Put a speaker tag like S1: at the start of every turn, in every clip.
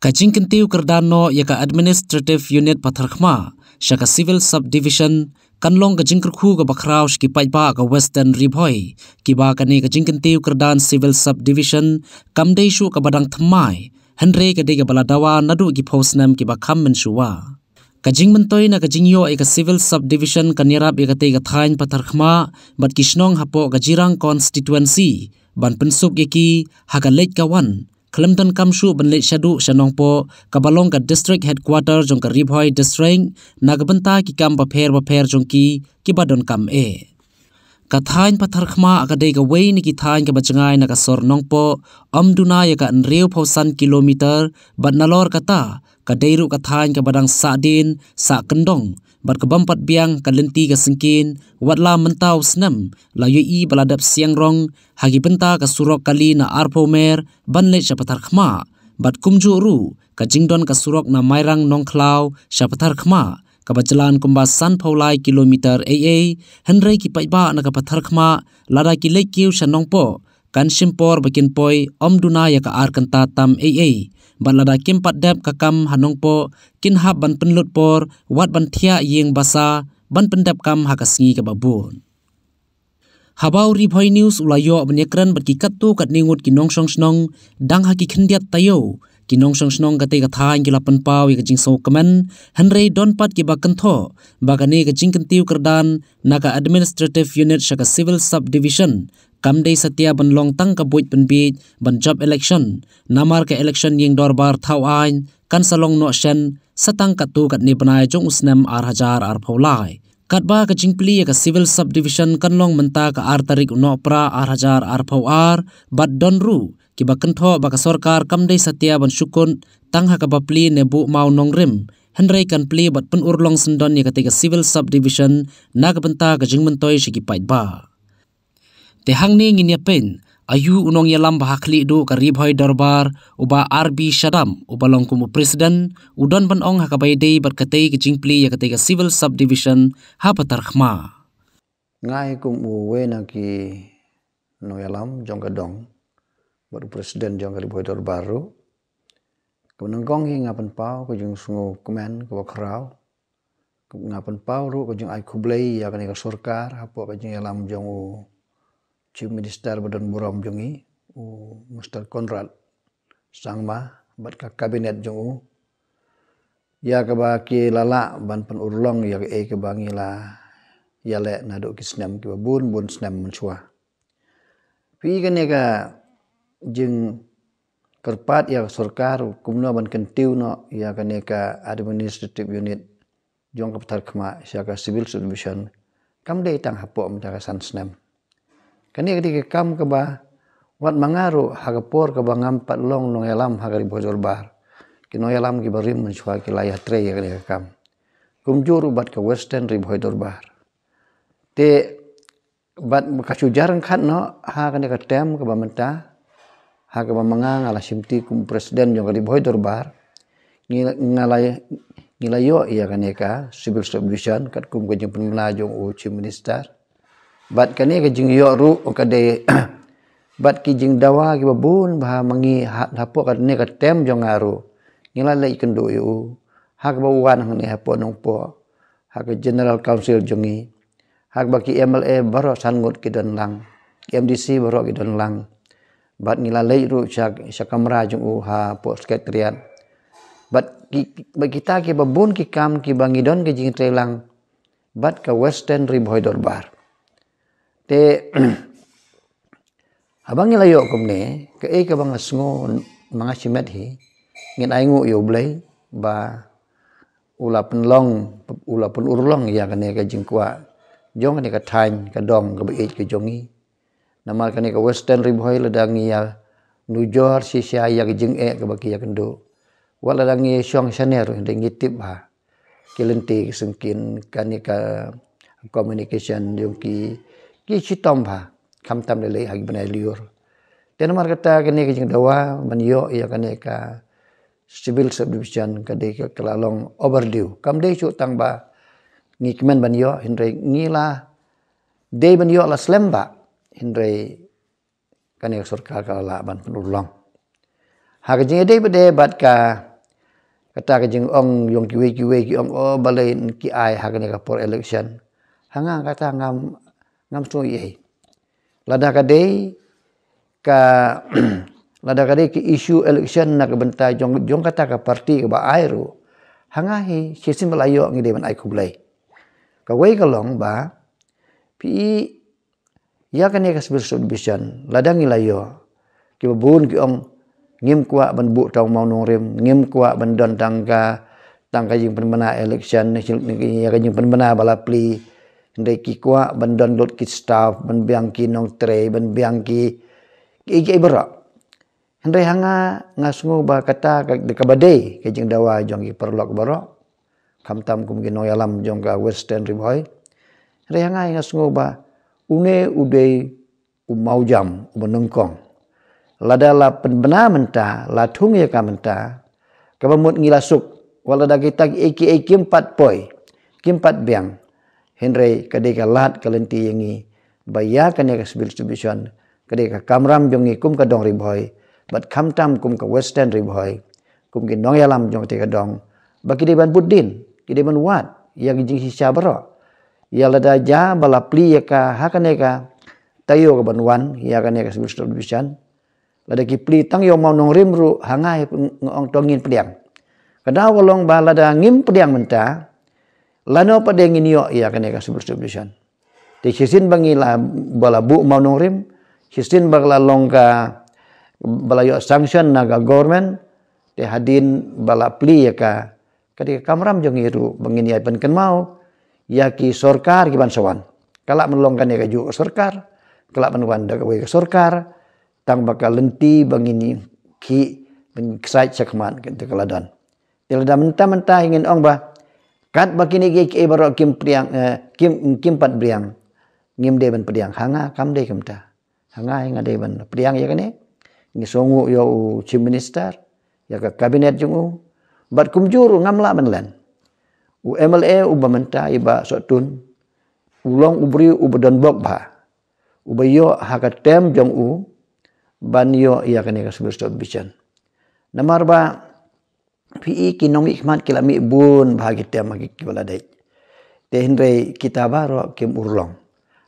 S1: Kajing kentiu kerdano yaka administrative unit patharkhma shaka civil subdivision kanlong kajing kerkhu ka bakrau shki paipa ka western ribhoi. Kiba kani kajing kentiu kerdan civil subdivision kamdei shu ka badang thamai henre ka de ka baladawa nadu ki phosnam kiba kham menshuwa kajing mentoi na kajing yo eka civil subdivision kanirap eka te ka thain patharkhma bat kishnong hapo kajirang constituency ban pensuk yaki haga lek kawan Kelemtan kamshu benlik syadu syanong po kabalong ka district headquarter jong ka Ribhoi district nagbenta ki kam paper paper jong ki badon kam e. Ka thain pathar khma akade ka wei ni ki thain ka bachangai na ka sor nong po amduna ya ka nreu phausan kilometer bad nalor kata ka deiru ka thain ka badang sa din sa kendong bar ka bampat biang ka lenti ka singkin watla mentau snam la i baladap siang rong hagi benta ka surok kali na arpo mer banle chapatar khma. Bat kumju ru ka jingdon ka surok na mairang nong klau chapatar khma. Ka bajalan kumba san paulai kilometer aa henrei ki paiba na ka pathar khma lada ki lekiu shanong po kan simpor bakin poi omduna ya ka ar kanta tam aa balada kim pat dep ka kam hanong po kin hab ban penlut por wat ban thia yeng basa ban pendep kam ha ka singi ka babun habau ri phoi news ulayo abne kran bat ki kat tu kat ningut ki nong song snong dang ha ki khindiat tayo ki nong song snong ka te ka thain ki lapan pau ki jing so kamen henry don pat ki ba kan tho ba ka ne ka jing kan tiu kerdan na ka administrative unit shaka civil subdivision kam dei satia ban long tang ka buit ban bi ban job election. Namar ka election ying dor bar thau ain kan salong no shen satang ka tu kat ni banai jong usnam ar hajar ar phaulai kat ba ka jingpli ka civil subdivision kan long menta ka ar tarik no pra ar hajar ar phau ar bat don ru. Ki ba kan tho ba ka sarkar kam dei satia ban shukun tang ha ka ba pli ne bu mau nong rim. Henry kan pli bat pen urlong sendon ya ketika civil subdivision na ka jingmen toy shiki pait ba te hang ni ngin pen. Ayu unong yalam bahakli do ka ribhoi darbar uba rb shadam uba long kumu president udon ban ong hakabai dei bar katei ki jingpli ya katei ka civil subdivision ha patar khma.
S2: Ngai kum u we na ki no yalam jong ka dong bar president jong ka ribhoi darbar ro ko nang gong hi ngapan pau ko jing sungu kumen ko krau ngapan pau ro ko jing ai kublei ya ka ni ka sarkar ha po ka jing yalam jong u Chief Minister Badan Buram Jungi, u Mr. Conrad Sangma, bat ka kabinet jung ya ka ba ki lala ban pen urlong ya e ka ba ngila ya le na do ki snam ki bun bun snam mun chua pi ka ne ka jing kerpat ya sarkar kumno ban kentiu no ya ka ne ka administrative unit jong ka patar khma ya ka civil subdivision kam de tang hapo am ta san snam Kani ketika kam ke ba wat mangaru haga por ke bangam pat long nong elam haga bojor bar. Kino elam ki barim mencuha ki layah tre ya ketika kam. Kum juru bat ke western ri bojor bar. Te bat kacu jarang kan no ha ketika tem ke bamenta ha ke bamangang ala simti kum presiden jong di bojor bar. Ngalay ngilayo iya ketika civil subdivision kat kum kejeng penajong u chief minister bat kani ke jing yo ru ka de bat ki jing dawa ki babun ba mangi hapo ka ne ka tem jo ngaru ngila le ikan do yu. Hak ba wan ne hapo nong po. Hak general council jongi hak ba ki mla baro san ngot ki don lang. Mdc baro ki don lang. Bat ngila le ru syak syakamra jong u ha po sekretariat bat ki kita ki babun ki kam ki bangidon ki jing trelang bat ka western riboy dorbar te abang ilayo kum ne ke e ka bang asngo mga simet hi ngin ai ngu yo blai ba ula pen long ula pen urlong ya kane ka jingkwa jong ne ka time ka dong ka be ka jongi. Namal kane ka western riboy ladang ya york si sia ya ka jing e ka baki ya kendo wala dang ye shong shaner de ngitip ba kilenti sengkin kane ka communication yung ki ki chitom ba kam tam le hagi bana liur. Ten mar kata kene ke jing dawa man yo ya kene ka civil subdivision ka ka kalalong overdue kam de chu tang ba ngi kmen ban yo hindre ngila de ban yo la slemba hindre kane sarkar ka la ban penulong ha jing de de bat ka kata ke jeng ong yong kiwe kiwe ki ong oh balai ki ai ha kene ka for election. Hanga kata ngam ngam so ye. Lada ka dei ka lada ka dei ki issue election nak bentai jong jong kata ka parti ba airu hanga hi sisim balayo ngi de ban ai kublai ka wei ka long ba pi ya kene ka sebil submission lada ngi layo ki bun ki ong ngim kuat ban bu tau mau nong rem ngim kuat ban don tangka tangka jing pen election ni ya ka jing pen bala pli ndai ki kuat ban don dot ki staff ban biang ki nong tre ban biang ki berak. Ndai hanga ngasngu ba kata ka de ka badai ke jing dawa jong ki perlok barok kam tam kum ki noy alam jong ka western riboy ndai hanga ngasngu ba une udei umau jam umenengkong lada la penbena menta la thung ya ka menta. Ka bamut ngila suk wala da kita eki empat poi kim empat biang henry kade ka lat kalenti yangi baya kan ya sibil distribution kade ka kamram jongi kum ka dong riboy but kam tam kum ka western riboy kum ki nong yalam jong te ka dong baki de ban budin ki de ban wat ya gi jing sisa baro. Ya lada ja bala pli ya ka hakane ka tayo ka ban wan ya kan ya sibil distribution lada ki pli tang yo mau nong rim ru hangai ngong tongin pediang. Kada wolong ba lada ngim pediang menta lano pa deng ini yo ya kan ka subur submission te sisin bangi la bala bu mau nong rim sisin bagla longka bala yo sanction naga government. Te hadin bala pli ya ka kadi kamram jong iru. Bangin ya pen ken mau. Ya ki sorkar ki ban sawan kalak melongkan ya ka ju sorkar. Kalak menwan daga we sorkar. Tang bakal lenti bangini ki bengsai cakman kata keladan. Tidak ada mentah-mentah ingin ong bah. Kat bakini ki ki baru kim priang eh, kim kim pat priang. Ngim de ban priang hanga kam de kim ta. Hanga ing ade ban priang ya kene. Ngi songu yo chief minister ya ka kabinet jungu. Bat kum juru ngam la ban len. U MLA u mentah iba sotun. Ulong ubri u badan bok ba. Ubayo hakatem jong u banyo ia kene ka sebut stop bican. Namar ba pi ki nong ikmat kila mi bun bahagi tem magi kibala dai. Te hindai kita baro kim urlong.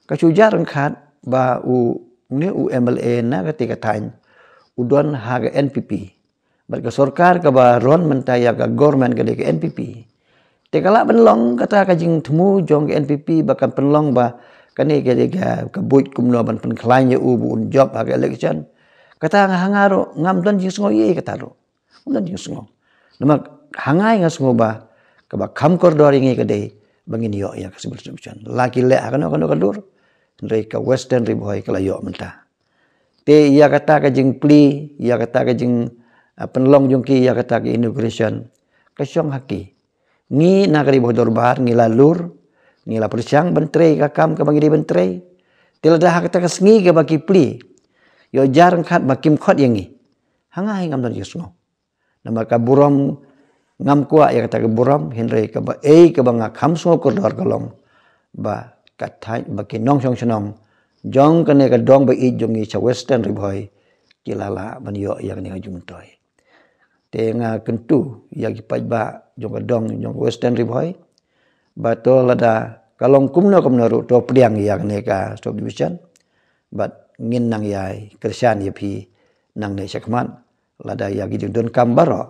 S2: Ka sujar kat ba u ne u MLA na ketika tanya udon haga NPP. Berka sorkar ka ba ron mentaya ka government ka ke NPP. Te kala penlong kata ka jing temu jong ke NPP bahkan penlong ba kani ke ke kabut kumno ban pen u bu job haga election kata nga hangaro ngam don jing sungo ye kata ro don jing sungo nama hangai nga sungo ba ka ba kam kor dor ngi ka de bangin yo ya kasibul subchan laki le akan akan ka dur ka western ri boy kala yo menta te ya kata ka jing pli ya kata ka jing penlong jung ki ya kata ka inauguration. Syong haki. Ngi na kari boy dorbar ngi lalur ngi la persiang bentre ka kam ka bangi bentre Tidak ada hak kata kesengi ke bagi pli. Yo jarang khat makim khot yang ni hanga ngam don yusno nama ka buram ngam kwa ya kata ka buram hinre ka ba e ka banga kham so ko dor kalong ba ka thai ba ki nong song shnong jong ka ne ka dong ba i jong i cha western ri boy kilala ban yo ya ni jum toy te nga kentu ya ki paj ba jong ka dong jong western ri boy ba to lada kalong kumno kumno ru to priang ya ne ka stop division. But ngin nang yai ya pi nang ne sakman lada ya gi don kambaro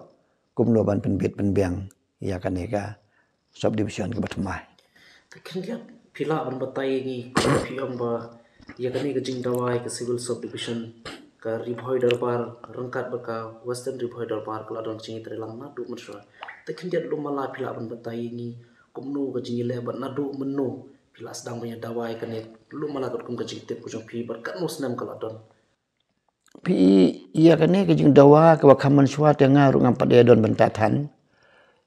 S2: kum no ban pen bit pen biang ya kan eka sub division ke batmai
S1: kan dia pila ban batai ni pi am ba ya kan ke jing dawai ke civil sub division ka ribhoi darbar rangkat baka western ribhoi darbar kala dong chingi tre lang na du menswa ta kan dia lumala pila ban batai ni kum no ke jing le ban na du menno pila sedang punya dawai kan lu malah kat kum kecik tip kucing pi ber kan mus nem kalau don
S2: pi iya kan ke jing dawa ke wakaman suat yang ngaru ngam pada don bentatan.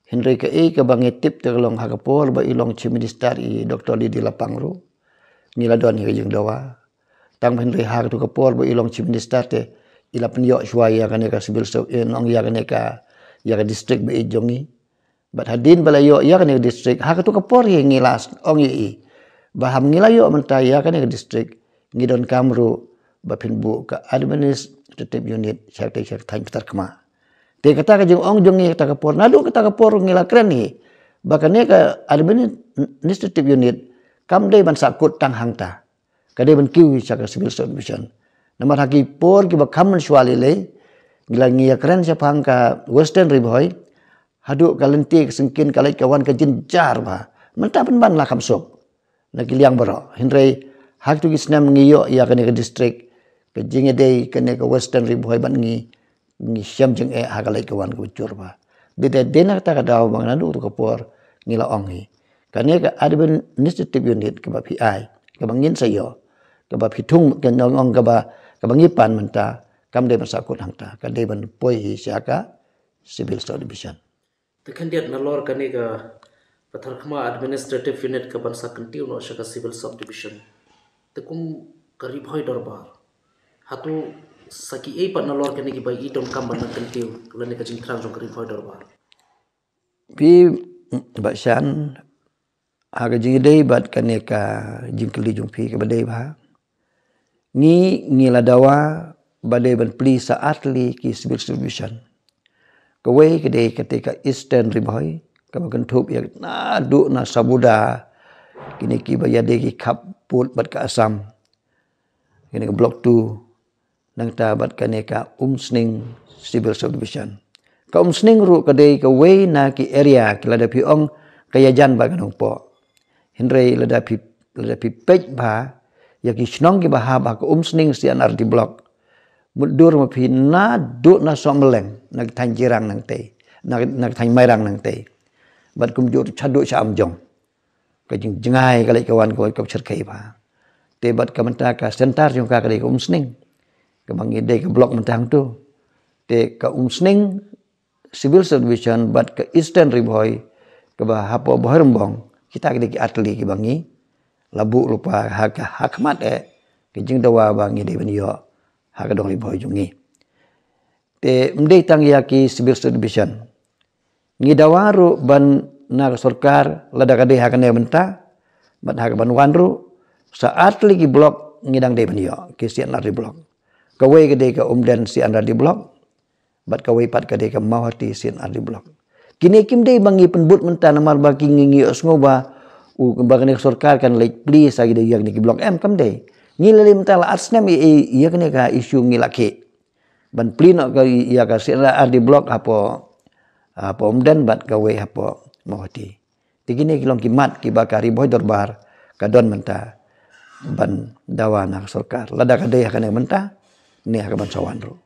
S2: Henry ke e ke bangi tip te long ha kapor ba ilong chi minister i doktor di lapangru. Ni la don ke jing dawa. Tang Henry ha tu kapor ba ilong chi minister te ila penyo shwa ya kan ke sibil so in ong ya kan ke ya ke district i jongi But hadin balayo ya kan ke district ha tu kapor ye ngilas ong ye baham ngilayo mentaya kan ke distrik. Ngidon kamru bapin bu ka administrative unit syarti syarti tan petar kema te kata ka jeng ong ni kata kapor nadu kata kapor ngila kren ni bahkan ni ka administrative unit. Kam dei ban sakut tang hang ta. Ka dei ban sa ka civil service Nama haki por ki ba kam swali le. Ngila ngi kren sa phang ka western riboy hadu ka lenti sengkin kalai kawan ka jenjar ba menta ban ban la kam sok na kiliang baro hindrai hak tu ki snam ngi yo ya ka ne ka district ke jinge dei ke ka western riboy ban ngi ni siam jeng e ha kalai kawan ku cur ba. De de de nak ta ka daw bang nandu tu kapor ngila ong hi. Ka ne ka administrative unit ke ba pi ai ke bang ngin sayo ke ba pi tung ke nong ong ke ba ke bang ipan man ta kam de masa kut hang ta. Ka de ban poi hi ka civil service division.
S1: Te kan dia na ka ne administrative unit ka ban sa kantiu no sha ka civil subdivision te kum kari bhoi darbar hatu saki ei pa nalor kene ki bai itom kam ban kan tiu lan ka jing trang jong kri dor ba
S2: pi ba shan aga jing dei bat kane ka jing kli jong pi ka badei ba. Ni ni la dawa badei ban pli sa atli ki civil distribution ka wei ke dei ketika eastern riboi ka ba ya na du na sabuda kini ki ba dei ki khap put bat ka asam kini ka block 2 nang tabat kaneka umsning civil subdivision ka umsning ru kadai ka way na ki area ki lada pi ong kaya jan ba kanong po. Hindre lada pi lada pi pej ba ya ki snong ki ba ba ka umsning si anar di blok. Mudur ma pi na du na so meleng nag tan jirang nang te nag nag tan mairang nang te bat kum jur chadu cha am jong. Ka jing jingai ka lai kawan ko ka chher kai ba. Te bat ka menta ka sentar jong ka ka lai umsning ke bangi dei ke blok mentang tu. Te ke umsning civil subdivision bat ke eastern riboy ke ba hapo bohrembong kita ke ki atli ke bangi. Labu lupa hak hakmat e ke jing dawa bangi dei ben yo hak dong riboy jungi. Te mdei tang ya ki civil subdivision ngi dawaru ban na sarkar lada ka dei hak ne menta bat hak ban wanru saat lagi blok ngidang dei ben yo ki sian lari blok kawai ke deka umdan si anda di blok bat kawai pat ke deka mau hati si anda di blok. Kini kim dei bangi penbut menta namar baki ngingi osngoba u bagani sarkar kan like please agi dei yang di blok m kam dei ni lele menta la asnem iya kene ka isu ngi laki. Ban plino ka iya ka si anda di blok apa apa umdan bat kawai apa mau hati Tikini kilong kimat ki bakari boy dorbar kadon menta ban dawana sarkar lada kadai hakane menta ni akan bantuan ro